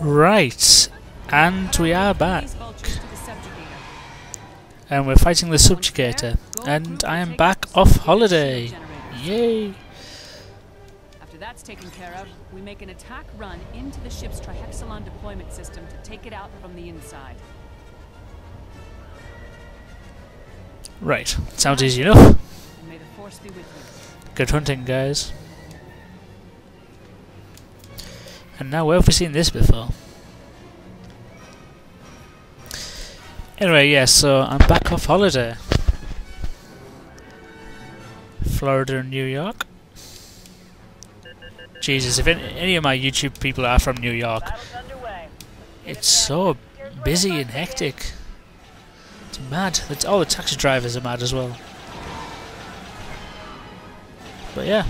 Right, and we are back. These vultures to the subjugator. And we're fighting the subjugator. And I am back off holiday. Yay! After that's taken care of, we make an attack run into the ship's trihexalon deployment system to take it out from the inside. Right, sounds easy enough. And may the force be with you. Good hunting, guys. And now, where have we seen this before? Anyway, yes, so I'm back off holiday. Florida and New York. Jesus, if any, any of my YouTube people are from New York, it's so busy and hectic. It's mad. It's, all the taxi drivers are mad as well. But yeah.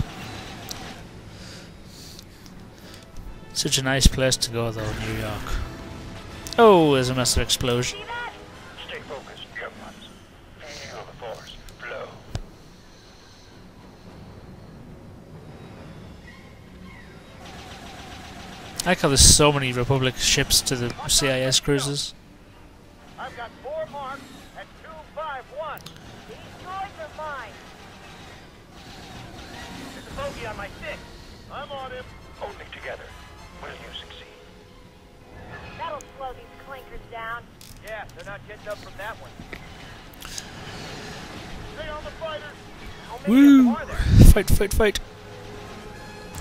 Such a nice place to go though, New York. Oh, there's a massive explosion. Stay focused, young ones. Feel the force. Flow. I like how there's so many Republic ships to the CIS cruises. I've got four marks at 251. These droids are mine. There's a bogey on my stick. I'm on him. Only together will you succeed. That'll slow these clinkers down. Yeah, they're not getting up from that one. Stay on the fighters. How oh, many of them Woo! Fight, fight, fight.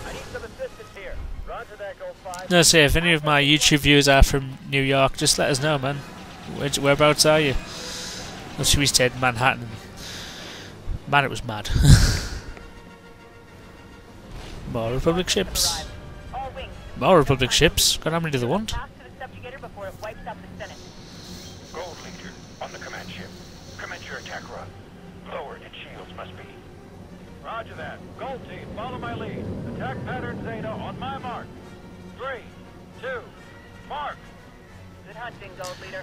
I need some assistance here. Roger that, Gold 5. No, say, if any of my YouTube viewers are from New York, just let us know, man. Where, whereabouts are you? Well, should we said Manhattan. Man, it was mad. More Republic ships. All wings. More Republic ships. God, how many do they want? Pass to the subjugator before it wipes out the Senate. Gold leader on the command ship. Commence your attack run. Lowered its shields must be. Roger that. Gold team, follow my lead. Attack pattern Zeta on my mark. Three, two, mark. Good hunting, Gold Leader.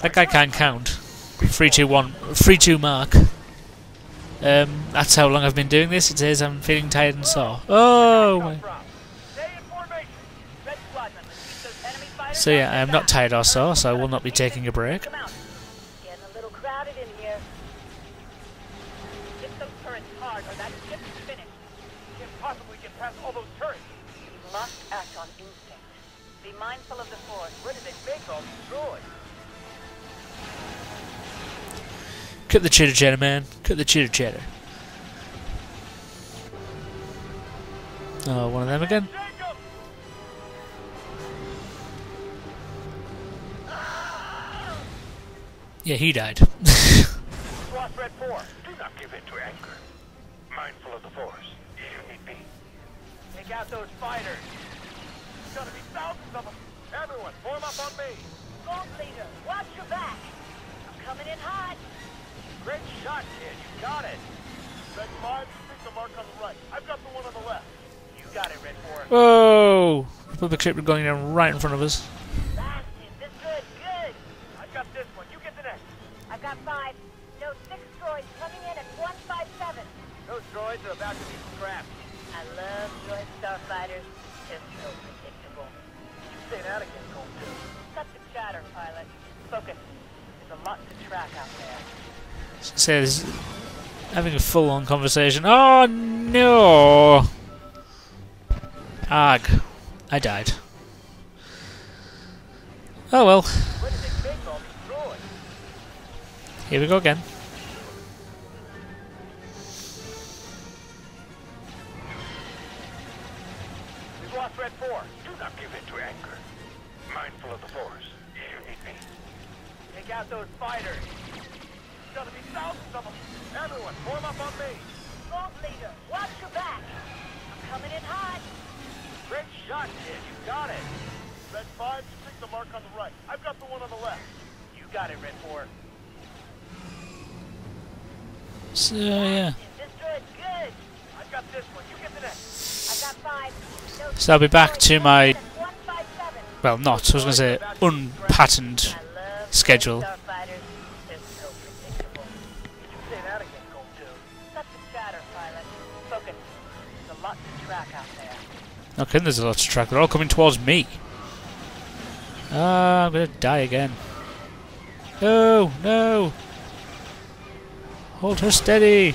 That guy can't count. Three, two, one. Three, two, mark. Um, that's how long I've been doing this. It says I'm feeling tired and sore. Oh! my- From. Stay in formation. Red Squadron, keep those enemy fighters So yeah, I am not tired sore, so I will not be taking a break. Come out. Getting a little crowded in here. Hit those turrets hard, or that ship's finished. Can't possibly get past all those turrets. Must act on instinct. Be mindful of the Force. Where did they make all these? Cut the chitter chatter, man. Cut the chitter chatter. Oh, one of them again? Yeah, he died. Lost Red 4. Do not give in to anger. Mindful of the Force. You need me. Take out those fighters. There's gonna be thousands of them. Everyone, form up on me. Gold Leader, watch your back. I'm coming in hot. Great shot, kid. You got it. Red 5, take the mark on the right. I've got the one on the left. You got it, Red 4. Whoa! Republic ship is going down right in front of us. Bastard, this good, good. I've got this one. You get the next. I've got five. No, six droids coming in at 157. Those droids are about to be scrapped. I love droid starfighters. They're so predictable. You Say that again, Colt 2. Cut the chatter, pilot. Focus. There's a lot to track out there. Says having a full-on conversation. Oh no! Ag, I died. Oh well. Where did they take all these droids? Here we go again. We've Red 4. Do not give in to anger. Mindful of the Force. You need me. Take out those fighters. There's gonna be thousands of them. Everyone, form up on me. Gold Leader, watch your back. I'm coming in hot. Great shot, kid. You got it. Red 5, you take the mark on the right. I've got the one on the left. You got it, Red 4. So yeah. This droid's good. I've got this one. You get the next. So I'll be back to my- coming in at 157. Well, not. I was going to say unpatterned schedule. droid starfighters. They're so predictable. Say that again, Colt 2. Cut the chatter, pilot. Focus. There's a lot to track out there. Okay, there's a lot to track. They're all coming towards me. Ah, I'm gonna die again. No, no! Hold her steady!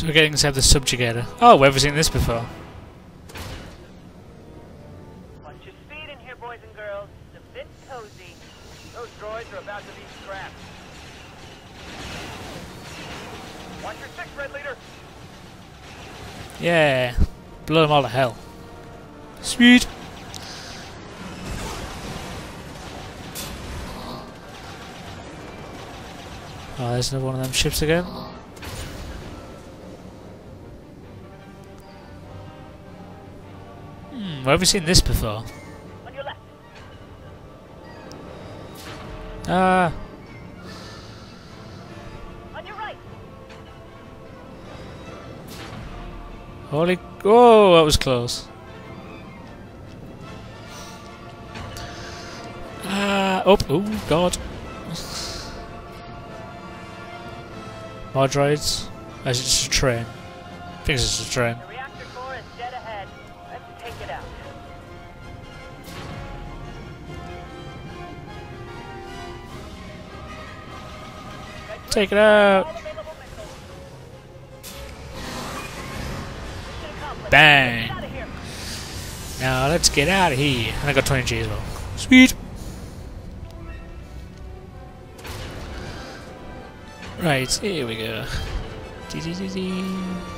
So we're getting inside the subjugator. Oh, we've never seen this before. Watch your speed in here, boys and girls. It's a bit cozy. Those droids are about to be scrapped. Watch your six, Red Leader. Yeah. Blow them all to hell. Speed. Oh, there's another one of them ships again. Hmm, where have we seen this before? On your left. Ah, On your right. holy... Oh, that was close. Ah, oh, oh, God. More droids? Or is it just a train? I think it's just a train. Take it out! Bang! Now let's get out of here. I got 20G as well. Sweet! Right, here we go. -dee -dee -dee.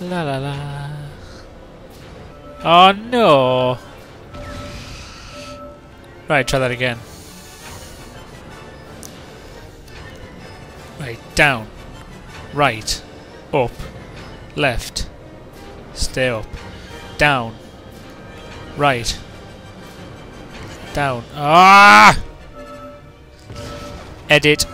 La la la. Oh no! Right, try that again. Right, down right, up, left, stay up, down, right, down. Ah! Edit.